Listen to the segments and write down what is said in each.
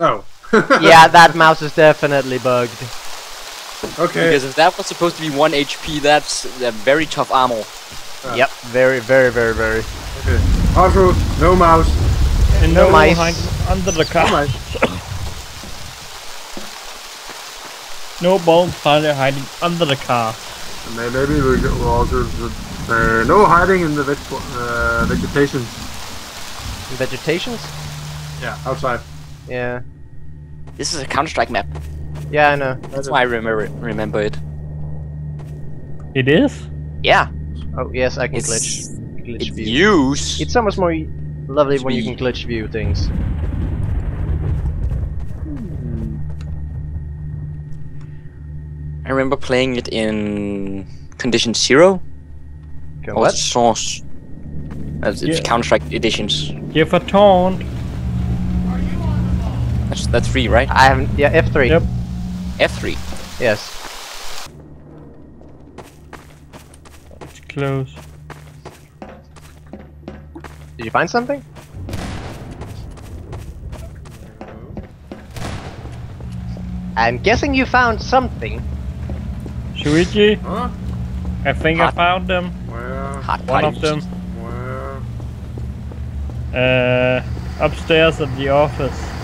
Oh. yeah, that mouse is definitely bugged. Okay. Because if that was supposed to be 1 HP, that's a very tough ammo. Ah. Yep, very, very, very, very. Okay. Also, no mouse. And No no, mice. hide under the car. No mouse. No bombs hiding hiding under the car. And then maybe we will also uh, no hiding in the veg uh, vegetation. Vegetations? Yeah. Outside. Yeah. This is a Counter-Strike map. Yeah, I know. That's why I remember it, remember it. It is? Yeah, Oh, yes, I can it's, glitch. Glitch it's view. use. It's so much more lovely when you can glitch view things. Hmm. I remember playing it in Condition Zero. Okay, Or what? Source. That's it's Yeah. Counter-Strike editions. Give a taunt. That's that's free, right? I haven't. Yeah, F3. Yep. F3. Yes. It's close. Did you find something? I'm guessing you found something. Shuichi, Huh? I think I found them. Where? Hot One of them. Where? Uh, upstairs at the office.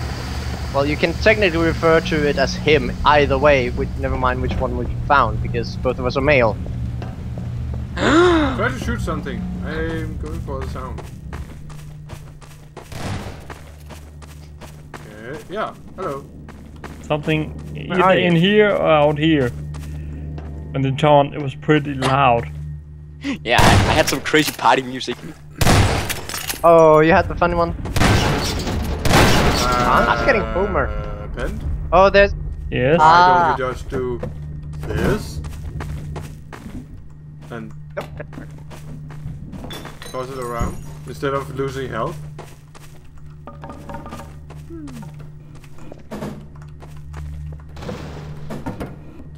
Well, you can technically refer to it as him either way. Which, never mind which one we found, because both of us are male. Try to shoot something. I'm going for the sound. Okay. Yeah. Hello. Something either you? in here or out here. And the taunt, it was pretty loud. Yeah, I, I had some crazy party music. Oh, you had the funny one. Uh, I'm getting Homer. Pen. Oh, there's. Yes. Ah. Why don't we just do this? And toss it around instead of losing health.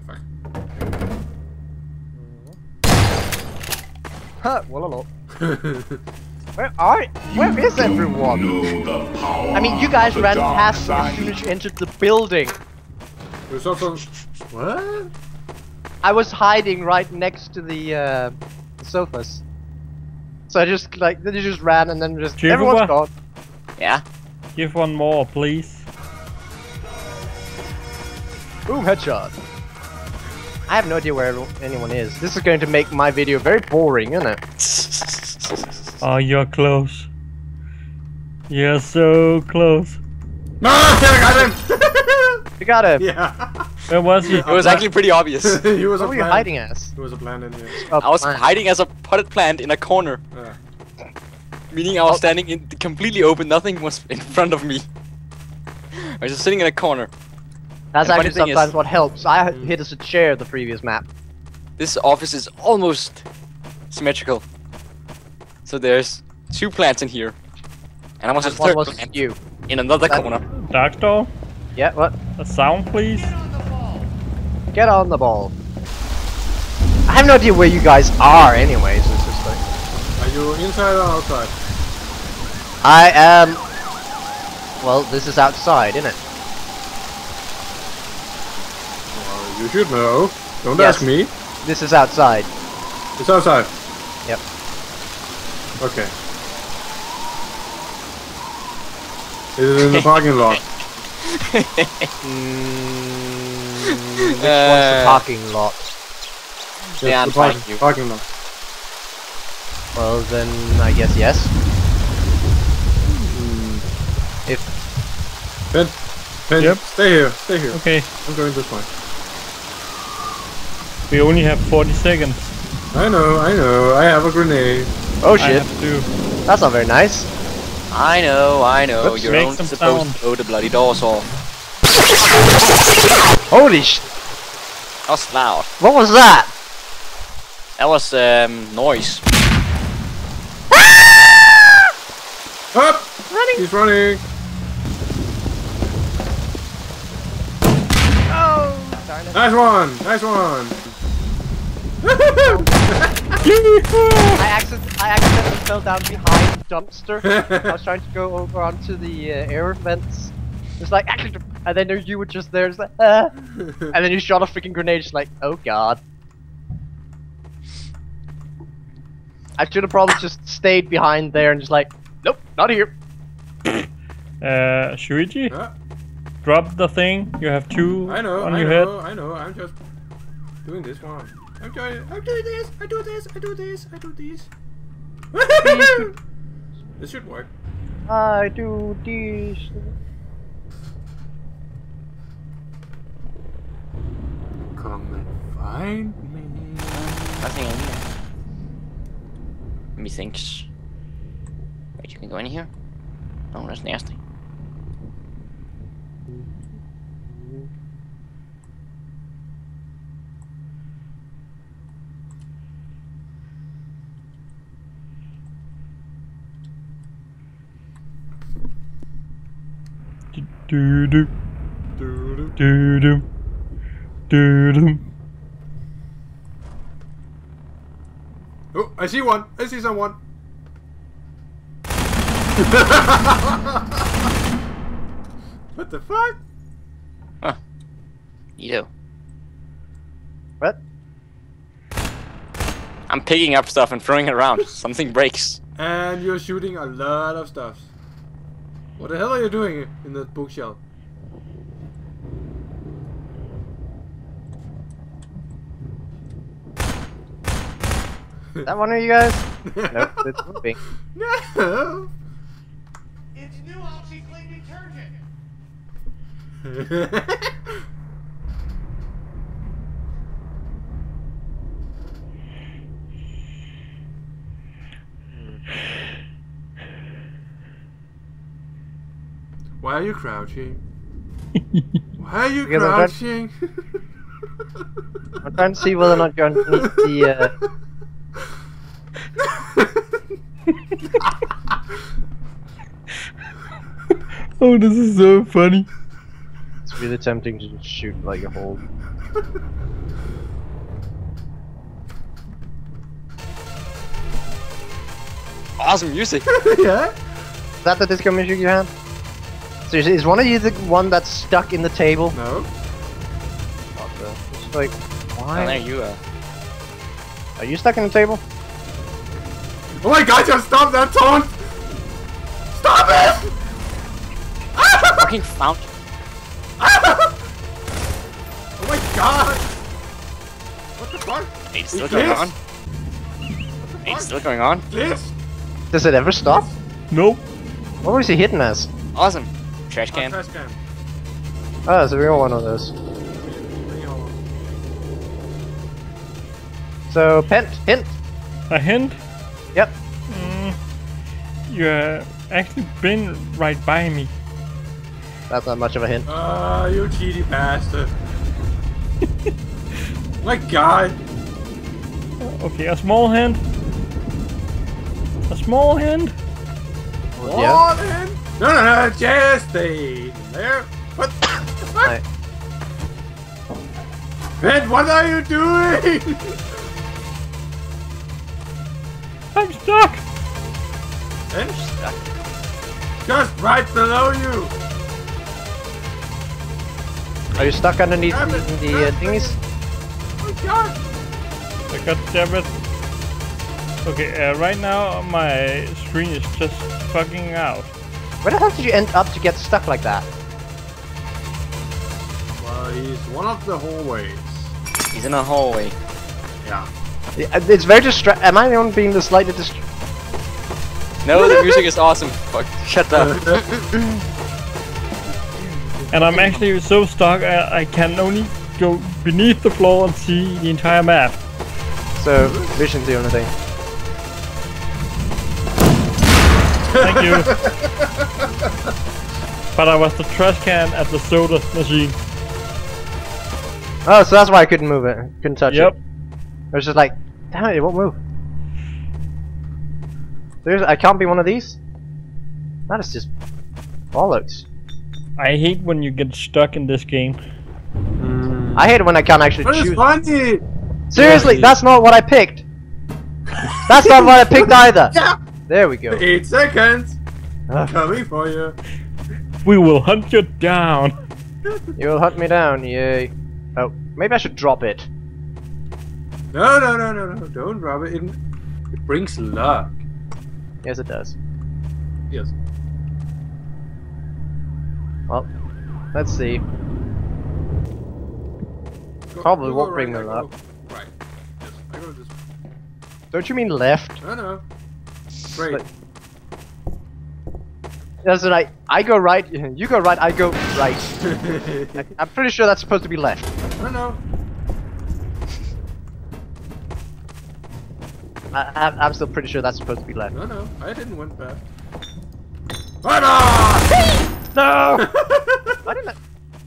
Fuck. Huh, well, a lot. Where are? you Where is everyone? I mean, you guys ran past me as soon as you entered the building. There's also what? I was hiding right next to the, uh, the sofas. So I just like then you just ran and then just Chihuahua? everyone's gone. Yeah. Give one more, please. Boom headshot. I have no idea where anyone is. This is going to make my video very boring, isn't it? Oh, you're close. You're so close. No, I got him. You got him. yeah, Where was he? It was actually pretty obvious. he was What a were you hiding as? He was a plan in here. Oh, I was fine. hiding as a potted plant in a corner, Yeah. meaning I was oh. standing in completely open. Nothing was in front of me. I was just sitting in a corner. That's the actually thing is- sometimes what helps. I hit as a chair the previous map. This office is almost symmetrical. So there's two plants in here, and I was a And one third was plant you. in another That- corner. Dark door? Yeah, what? A sound, please? Get on the ball. I have no idea where you guys are anyways, it's just like... Are you inside or outside? I am... Well, this is outside, isn't it? Well, you should know. Don't Yes. ask me. This is outside. It's outside. Yep. Okay. It is in the parking lot. Mm, which one's the Uh, parking lot? Yes, Yeah, I'm the parking, finding you. parking lot. Well, then I guess yes. If Ben, Ben, Yep. stay here, stay here. Okay, I'm going this way. we only have 40 seconds. I know, I know. I have a grenade. Oh I shit, have to. that's not very nice. I know, I know. Oops. You're Make only some supposed sound. to blow the bloody doors off. Holy sh! That was loud. What was that? That was um noise. Up! Running. He's running. Oh! Nice one, nice one. I accident I accidentally fell down behind the dumpster. I was trying to go over onto the uh, air vents. It's like, actually and then you were just there, it's like, ah. and then you shot a freaking grenade, It's like, oh god. I should have probably just stayed behind there and just like, nope, not here. Uh, Shuichi, Huh? drop the thing. You have two I know, on I your know, head. I know. I'm just doing this one. I'm doing, I'm doing this. I do this. I do this. I do this. this should work. I do this. Come and find me. Nothing in here. Methinks. Wait, you can go in here? Oh, that's nasty. Do do Doo-doo. do do do do. Oh, I see one. I see someone. what the fuck? Huh. You. What? I'm picking up stuff and throwing it around. Something breaks. And you're shooting a lot of stuff. What the hell are you doing in that bookshelf? That one of you guys? nope, it's moving. No. It's new OxiClean detergent. Why are you crouching? Why are you Because I'm crouching? I'm trying to see whether or not you're underneath the, uh... Oh, this is so funny. It's really tempting to just shoot like a hole. Awesome music. yeah? Is that the disco music you have? So is, is one of you the one that's stuck in the table? No. What the? It's like, Oh, there why? you are. Are you stuck in the table? Oh my god, just stop that taunt! Stop it! Fucking fountain. oh my god! What the fuck? Hey, it's still It going is? on. Hey, it's still going on. This? Does it ever stop? Nope. What was he hitting us? Awesome. Trash Oh, can. trash can. Oh, it's a real one of those. Bring it over. So, Pent, hint. A hint. Yep. Mm, you have actually been right by me. That's not much of a hint. Ah, you cheaty bastard. my god. Okay, a small hint. A small hint. Yeah. All in? No, no, no, just stay there. What the fuck? Right. Ben, what are you doing? I'm stuck. Ben? I'm stuck. Just right below you. Are you stuck underneath Damn the, it, the uh, thingies? Oh my god. I got damn it. Okay, uh, right now my screen is just fucking out. Where the hell did you end up to get stuck like that? Well, he's one of the hallways. He's in a hallway. Yeah. Yeah, It's very distra- Am I the one being the slightly dist- No, the music is awesome. Fuck. Shut up. And I'm actually so stuck I, I can only go beneath the floor and see the entire map. So, vision's the only thing. Thank you. but I was the trash can at the soda machine. Oh, so that's why I couldn't move it. Couldn't touch Yep. it. I was just like, damn it, it won't move. There's, I can't be one of these? That is just bollocks. I hate when you get stuck in this game. I hate it when I can't actually But it's choose. funny. Seriously, Yeah. that's not what I picked. That's not what I picked either. Yeah. There we go. Eight seconds. Ah. Ugh. Coming for you. We will hunt you down. You will hunt me down, yay. Oh, maybe I should drop it. No, no, no, no, no! Don't drop it. It, it brings luck. Yes, it does. Yes. Well, let's see. Go, Probably you won't go bring right, me luck. Right. Yes. I go this. Don't you mean left? No, no. Straight. But- That's right. I go right, you go right, I go right. I- I'm pretty sure that's supposed to be left. no, no. I, I'm- I'm still pretty sure that's supposed to be left. No, no. I didn't went back. Oh No! no! I didn't.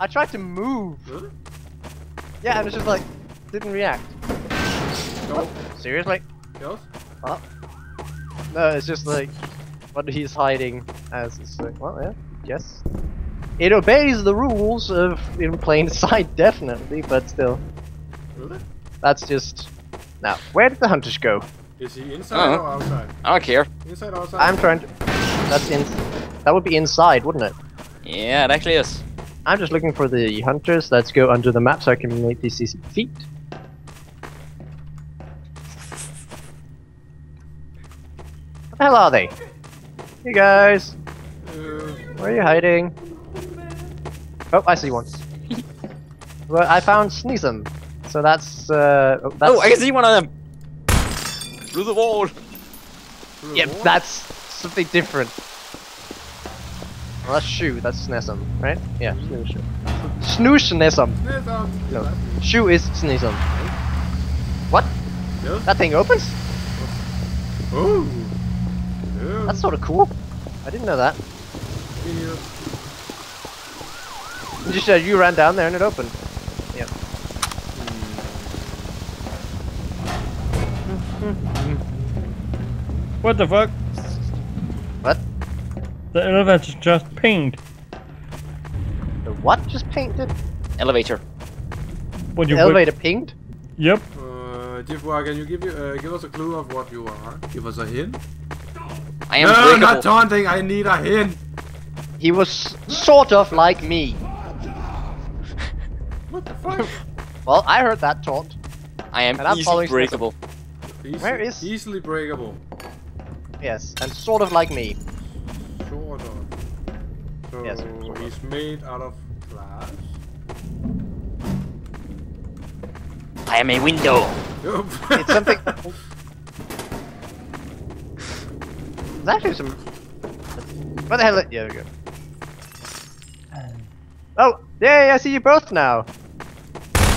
I tried to move. Really? Yeah, and it's just like didn't react. No. Seriously? Yes? No, it's just like what he's hiding as it's like. Well, yeah, yes. It obeys the rules of in plain sight, definitely, but still, Really? that's just. Now, where did the hunters go? Is he inside or outside? I don't care. Inside, or outside? I'm trying to. That's in. That would be inside, wouldn't it? Yeah, it actually is. I'm just looking for the hunters. Let's go under the map so I can maybe see some feet. The hell are they? You guys, Uh, where are you hiding? Oh, I see one. well, I found Sneasem. So that's, uh, oh, that's, Oh, I can see one of them. Through the wall. through the wall? that's something different. Well, that's Shu, that's Sneasem, right? Yeah, Snoosh. Snoosh Sneasem. Um, No. yes, Shu is Sneasem. What? Yes. That thing opens? Oh. Yeah. That's sort of cool. I didn't know that. Yeah. You just said you ran down there and it opened. Yep. What the fuck? What? The elevator just pinged. The what just painted? Elevator. When The you elevator pinged? Yep. Uh, Jifbua, can you give you uh, give us a clue of what you are? Give us a hint. I am no, breakable. not taunting. I need a hint. He was sort of like me. What the fuck? Well, I heard that taunt. I am And I'm easily breakable. Easy, Where is- easily breakable? Yes, and sort of like me. Sort of. So Yes, sort of. he's made out of glass. I am a window. It's something. There's actually some. Where the hell? Is... Yeah, there we go. Oh, yay! I see you both now.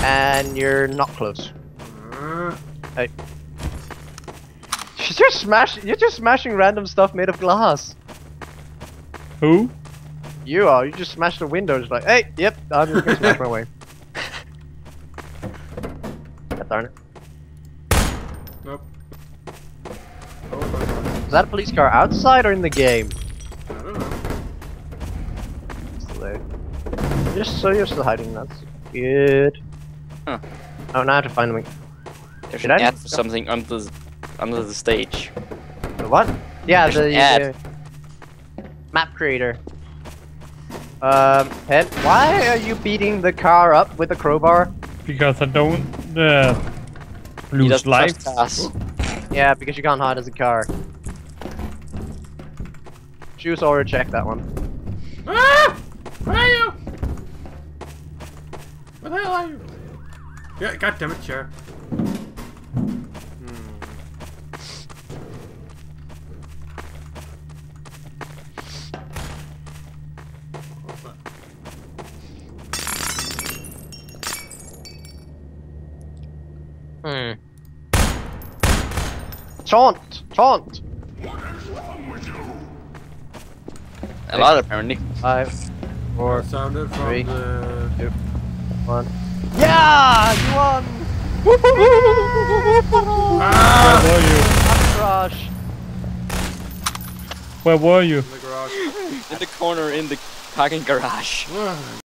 And you're not close. Uh, Hey. You're just smashing. You're just smashing random stuff made of glass. Who? You are. You just smashed the window. Just like, hey, yep, I'm just gonna smash my way. God darn it. Is that a police car outside or in the game? I don't there. Just so you're still hiding. That's good. Huh. Oh, now I have to find them. There's Did an I? ad for something under the, under the stage. The what? Yeah, There's an the ad. uh, map creator. Um, Ed, why are you beating the car up with a crowbar? Because I don't uh, lose doesn't life. Yeah, because you can't hide as a car. Choose or reject that one. Ah! Where are you? Where the hell are you? Yeah, God damn it, chair. Hmm. Taunt! Taunt! A lot apparently. Five, four, sounded from three, the... one. Yeah! You won! Ah! Where were you? Crush! Where were you? In the garage. In the corner in the parking garage.